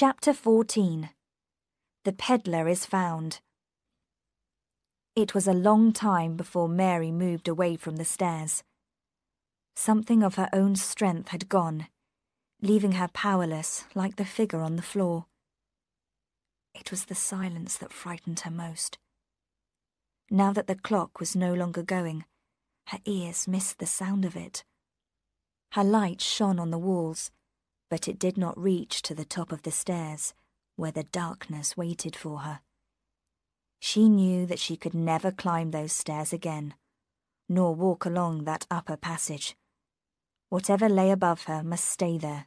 Chapter 14 The Peddler is Found. It was a long time before Mary moved away from the stairs. Something of her own strength had gone, leaving her powerless like the figure on the floor. It was the silence that frightened her most. Now that the clock was no longer going, her ears missed the sound of it. Her light shone on the walls, but it did not reach to the top of the stairs, where the darkness waited for her. She knew that she could never climb those stairs again, nor walk along that upper passage. Whatever lay above her must stay there.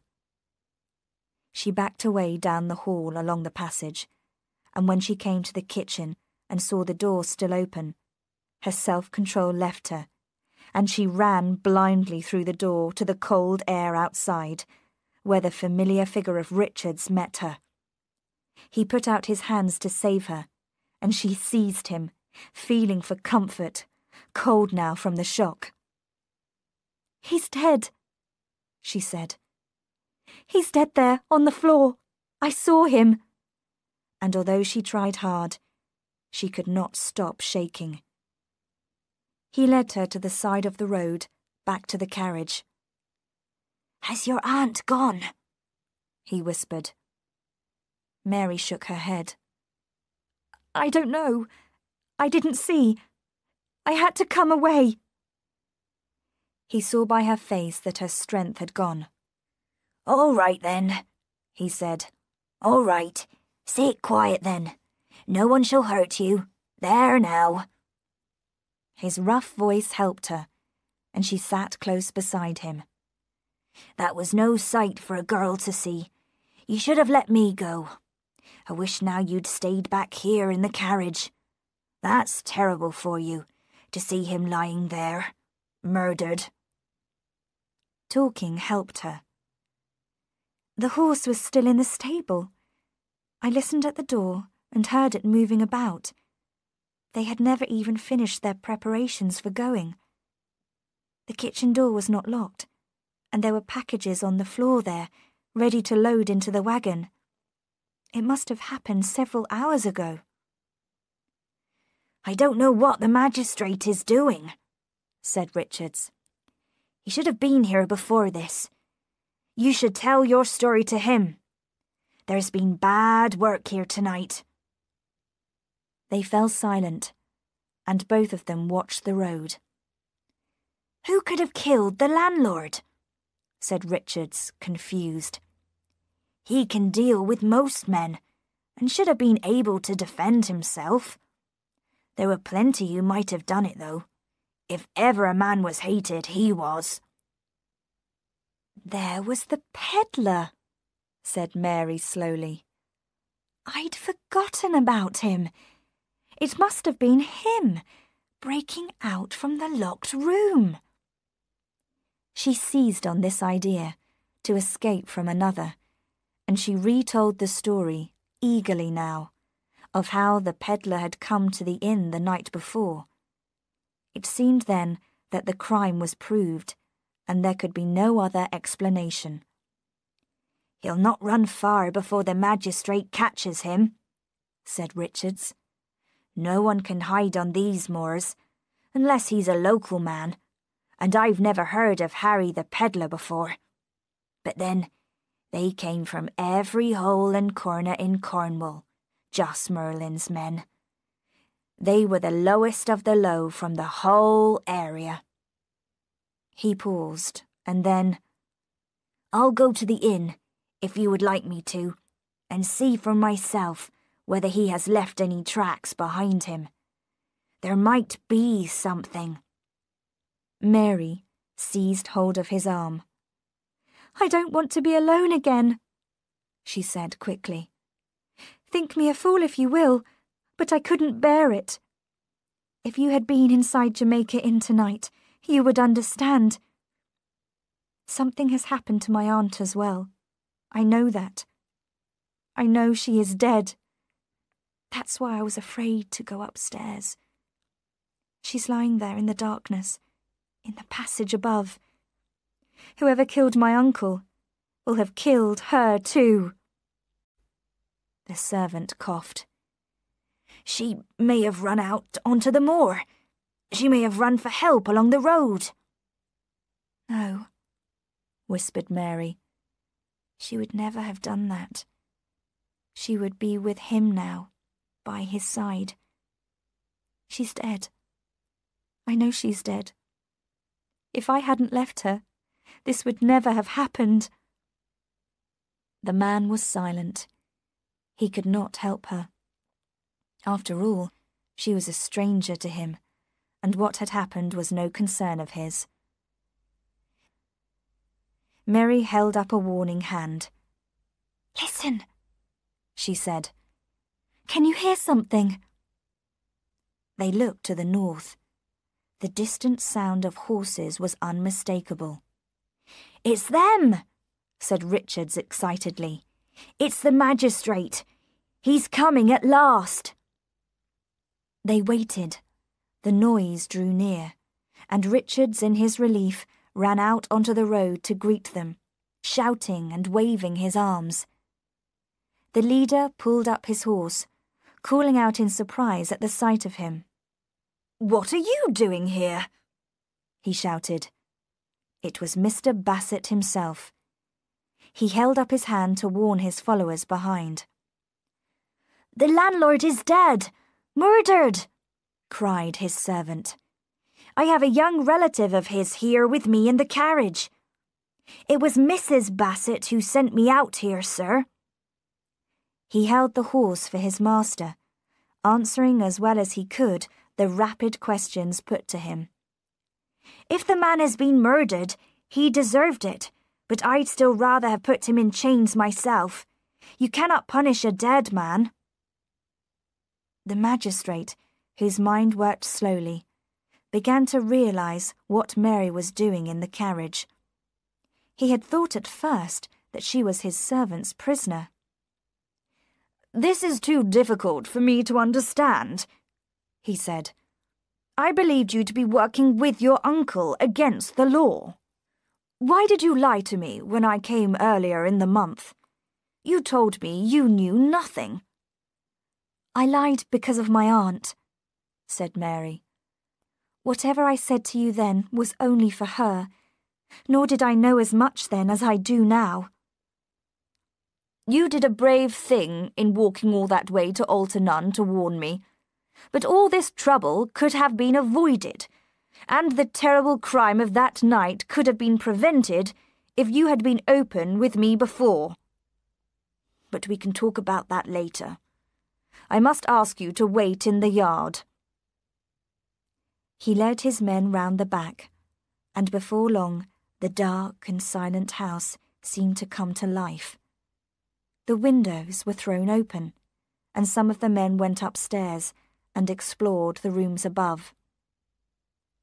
She backed away down the hall along the passage, and when she came to the kitchen and saw the door still open, her self control left her, and she ran blindly through the door to the cold air outside where the familiar figure of Richards met her. He put out his hands to save her, and she seized him, feeling for comfort, cold now from the shock. He's dead, she said. He's dead there, on the floor. I saw him. And although she tried hard, she could not stop shaking. He led her to the side of the road, back to the carriage. Has your aunt gone? he whispered. Mary shook her head. I don't know. I didn't see. I had to come away. He saw by her face that her strength had gone. All right then, he said. All right. Sit quiet then. No one shall hurt you. There now. His rough voice helped her, and she sat close beside him. That was no sight for a girl to see. You should have let me go. I wish now you'd stayed back here in the carriage. That's terrible for you, to see him lying there, murdered. Talking helped her. The horse was still in the stable. I listened at the door and heard it moving about. They had never even finished their preparations for going. The kitchen door was not locked and there were packages on the floor there, ready to load into the wagon. It must have happened several hours ago. I don't know what the magistrate is doing, said Richards. He should have been here before this. You should tell your story to him. There's been bad work here tonight. They fell silent, and both of them watched the road. Who could have killed the landlord? Said Richards, confused. He can deal with most men, and should have been able to defend himself. There were plenty who might have done it, though. If ever a man was hated, he was. There was the peddler, said Mary slowly. I'd forgotten about him. It must have been him, breaking out from the locked room. She seized on this idea to escape from another, and she retold the story, eagerly now, of how the peddler had come to the inn the night before. It seemed then that the crime was proved, and there could be no other explanation. He'll not run far before the magistrate catches him, said Richards. No one can hide on these moors, unless he's a local man and I've never heard of Harry the Peddler before. But then, they came from every hole and corner in Cornwall, Joss Merlin's men. They were the lowest of the low from the whole area. He paused, and then, I'll go to the inn, if you would like me to, and see for myself whether he has left any tracks behind him. There might be something. Mary seized hold of his arm. I don't want to be alone again, she said quickly. Think me a fool if you will, but I couldn't bear it. If you had been inside Jamaica Inn tonight, you would understand. Something has happened to my aunt as well. I know that. I know she is dead. That's why I was afraid to go upstairs. She's lying there in the darkness in the passage above. Whoever killed my uncle will have killed her too. The servant coughed. She may have run out onto the moor. She may have run for help along the road. No, whispered Mary. She would never have done that. She would be with him now, by his side. She's dead. I know she's dead. If I hadn't left her, this would never have happened. The man was silent. He could not help her. After all, she was a stranger to him, and what had happened was no concern of his. Mary held up a warning hand. Listen, she said. Can you hear something? They looked to the north. The distant sound of horses was unmistakable. It's them, said Richards excitedly. It's the magistrate. He's coming at last. They waited. The noise drew near, and Richards, in his relief, ran out onto the road to greet them, shouting and waving his arms. The leader pulled up his horse, calling out in surprise at the sight of him. What are you doing here? he shouted. It was Mr. Bassett himself. He held up his hand to warn his followers behind. The landlord is dead! Murdered! cried his servant. I have a young relative of his here with me in the carriage. It was Mrs. Bassett who sent me out here, sir. He held the horse for his master, answering as well as he could the rapid questions put to him. If the man has been murdered, he deserved it, but I'd still rather have put him in chains myself. You cannot punish a dead man. The magistrate, whose mind worked slowly, began to realize what Mary was doing in the carriage. He had thought at first that she was his servant's prisoner. This is too difficult for me to understand, he said. I believed you to be working with your uncle against the law. Why did you lie to me when I came earlier in the month? You told me you knew nothing. I lied because of my aunt, said Mary. Whatever I said to you then was only for her, nor did I know as much then as I do now. You did a brave thing in walking all that way to Altarnun to warn me, but all this trouble could have been avoided, and the terrible crime of that night could have been prevented if you had been open with me before. But we can talk about that later. I must ask you to wait in the yard. He led his men round the back, and before long the dark and silent house seemed to come to life. The windows were thrown open, and some of the men went upstairs and explored the rooms above.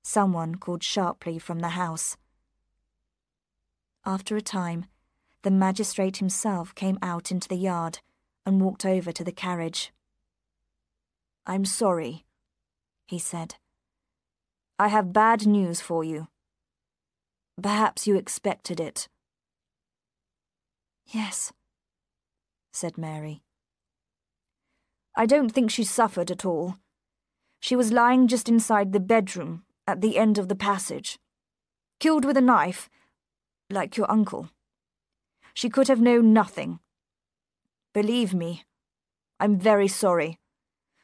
Someone called sharply from the house. After a time, the magistrate himself came out into the yard and walked over to the carriage. I'm sorry, he said. I have bad news for you. Perhaps you expected it. Yes, said Mary. I don't think she suffered at all. She was lying just inside the bedroom, at the end of the passage. Killed with a knife, like your uncle. She could have known nothing. Believe me, I'm very sorry.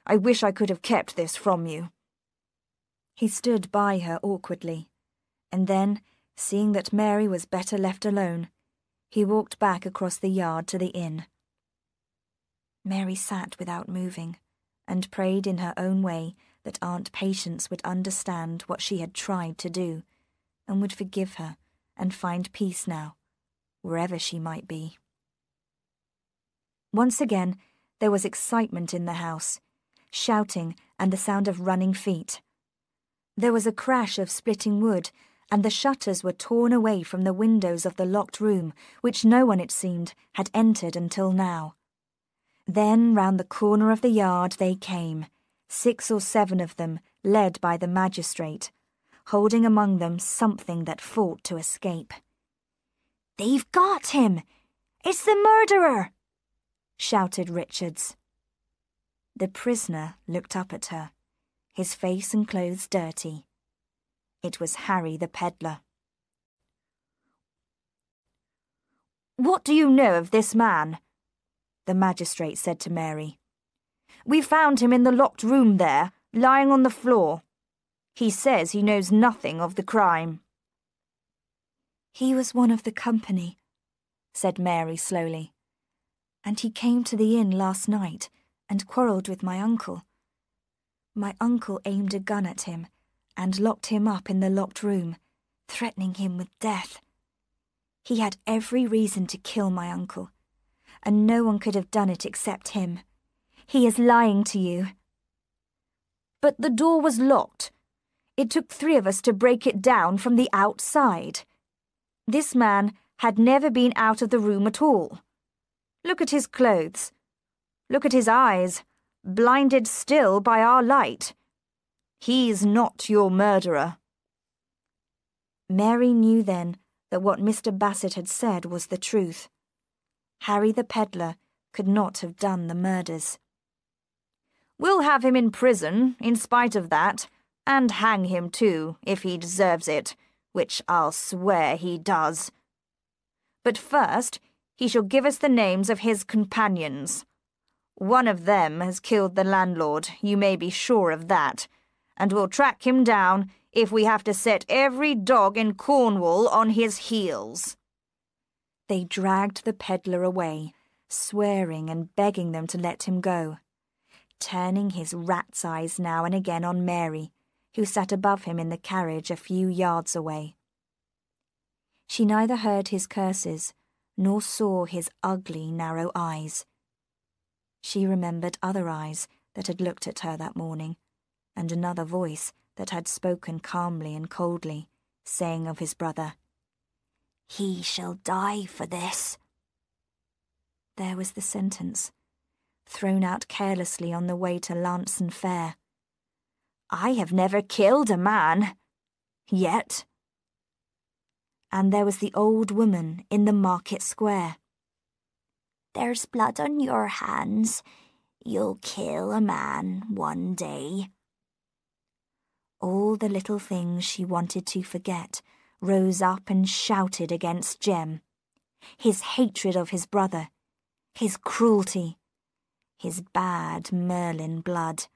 I wish I could have kept this from you. He stood by her awkwardly, and then, seeing that Mary was better left alone, he walked back across the yard to the inn. Mary sat without moving, and prayed in her own way that Aunt Patience would understand what she had tried to do, and would forgive her and find peace now, wherever she might be. Once again, there was excitement in the house, shouting and the sound of running feet. There was a crash of splitting wood, and the shutters were torn away from the windows of the locked room, which no one, it seemed, had entered until now. Then round the corner of the yard they came, six or seven of them, led by the magistrate, holding among them something that fought to escape. They've got him! It's the murderer! shouted Richards. The prisoner looked up at her, his face and clothes dirty. It was Harry the peddler. What do you know of this man? The magistrate said to Mary. We found him in the locked room there, lying on the floor. He says he knows nothing of the crime. He was one of the company, said Mary slowly. And he came to the inn last night and quarrelled with my uncle. My uncle aimed a gun at him and locked him up in the locked room, threatening him with death. He had every reason to kill my uncle, and no one could have done it except him. He is lying to you. But the door was locked. It took three of us to break it down from the outside. This man had never been out of the room at all. Look at his clothes. Look at his eyes, blinded still by our light. He's not your murderer. Mary knew then that what Mr. Bassett had said was the truth. Harry the peddler could not have done the murders. We'll have him in prison, in spite of that, and hang him too, if he deserves it, which I'll swear he does. But first, he shall give us the names of his companions. One of them has killed the landlord, you may be sure of that and we'll track him down if we have to set every dog in Cornwall on his heels. They dragged the peddler away, swearing and begging them to let him go, turning his rat's eyes now and again on Mary, who sat above him in the carriage a few yards away. She neither heard his curses nor saw his ugly, narrow eyes. She remembered other eyes that had looked at her that morning and another voice that had spoken calmly and coldly, saying of his brother, He shall die for this. There was the sentence, thrown out carelessly on the way to Launceston Fair. I have never killed a man. Yet. And there was the old woman in the market square. There's blood on your hands. You'll kill a man one day. All the little things she wanted to forget rose up and shouted against Jem. His hatred of his brother, his cruelty, his bad Merlin blood.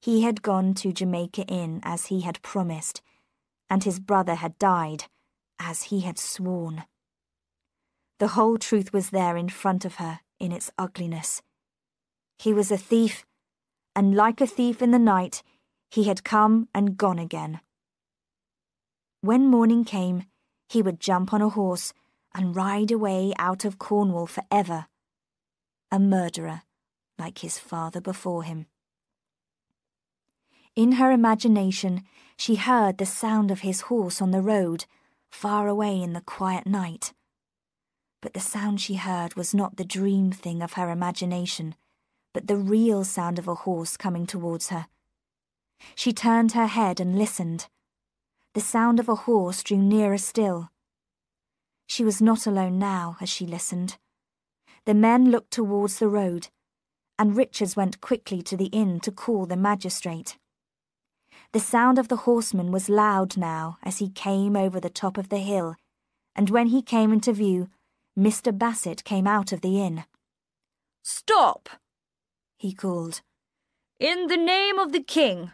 He had gone to Jamaica Inn as he had promised, and his brother had died as he had sworn. The whole truth was there in front of her in its ugliness. He was a thief, and like a thief in the night, he had come and gone again. When morning came, he would jump on a horse and ride away out of Cornwall for ever, a murderer like his father before him. In her imagination, she heard the sound of his horse on the road, far away in the quiet night. But the sound she heard was not the dream thing of her imagination, but the real sound of a horse coming towards her. She turned her head and listened. The sound of a horse drew nearer still. She was not alone now as she listened. The men looked towards the road, and Richards went quickly to the inn to call the magistrate. The sound of the horseman was loud now as he came over the top of the hill, and when he came into view, Mr. Bassett came out of the inn. Stop! he called. In the name of the king,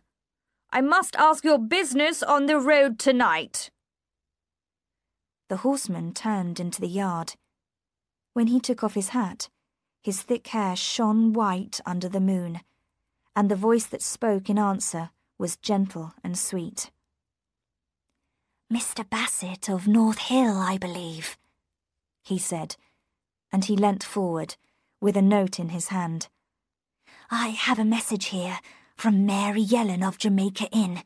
I must ask your business on the road tonight. The horseman turned into the yard. When he took off his hat, his thick hair shone white under the moon, and the voice that spoke in answer was gentle and sweet. Mr. Bassett of North Hill, I believe, he said, and he leant forward, with a note in his hand. I have a message here from Mary Yellen of Jamaica Inn,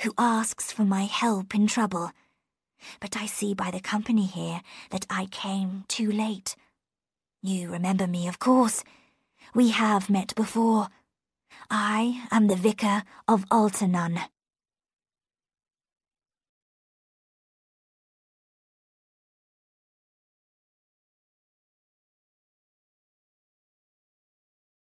who asks for my help in trouble. But I see by the company here that I came too late. You remember me, of course. We have met before. I am the vicar of Altarnun.